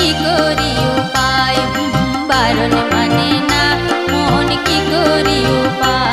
की गोरी उपाय बारन मने ना मोहन की गोरी उपाय।